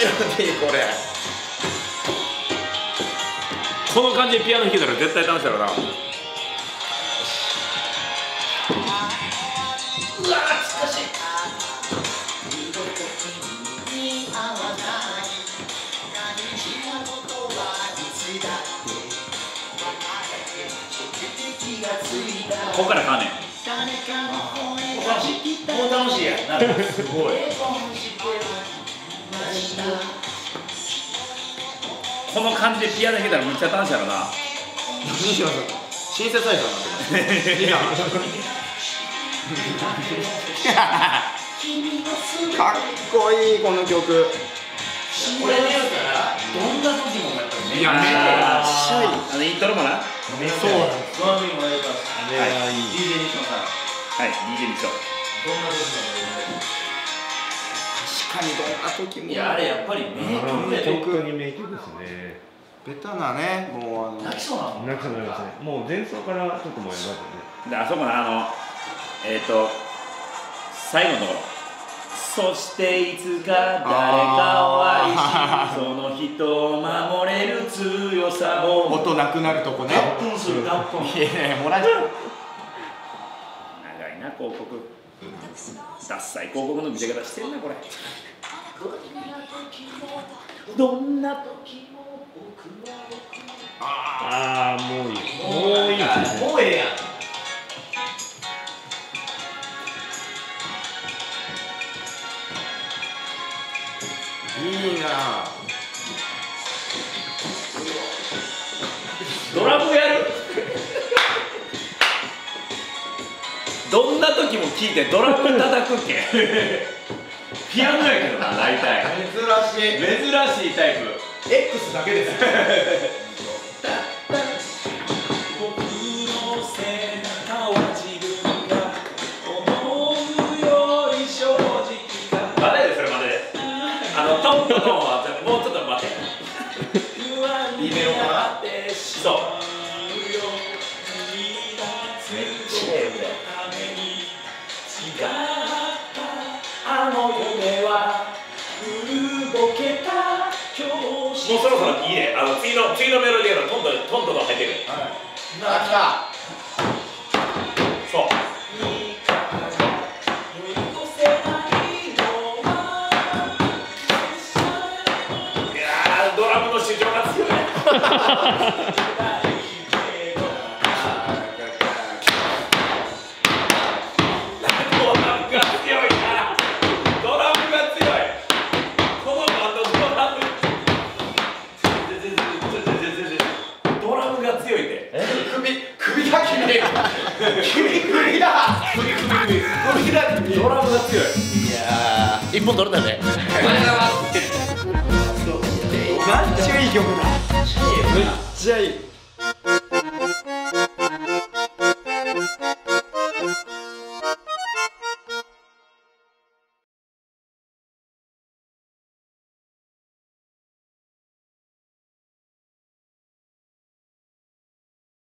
これ。この感じでピアノ弾けたら絶対楽しいだろうな。うわ懐かしい。ここから変わんねん。もう楽しい。もう楽しいやすごいこの感じでピアノ弾けたらめっちゃ楽しいやろな。西野さんシンセサイザーになってますいやかっこいいこの曲。これで言うからどんな時もやっぱりいやめっちゃいい。あのイントロもな。そうドラムもやるから。はいい。DJ 西野さんはい DJ 西野どんな時確かにどんな時も。もいやあれやっぱり名曲やで。本当に名曲ですね。ベタなねもうあの。泣きそうなの。なかなかねもう前奏からちょっともうやばいねであそこのあのえっ、と最後のところそしていつか誰かを愛しその人を守れる強さを。音なくなるとこね。脱粉する脱粉いやいやもらっちゃう長いな広告ダッサい広告の見せ方してんなこれ。どんな時も僕はああもういい。もういいもうええやん。いいな。どんな時も聞いてドラム叩くっけ。ピアノやけどな大体。珍しい。珍しいタイプ。X だけです。僕の背中は自分が思うより正直かまだでそれまでであのトントンはもうちょっと待って B メロかなそうの夢は古ぼけた教師。もうそろそろいいねあの次の次のメロディーのトントントントンが入ってる。あそう。いやードラムの主張が強い ドラムが強い。いや一本取れたね。ーめっちゃいい曲だ。めっちゃいい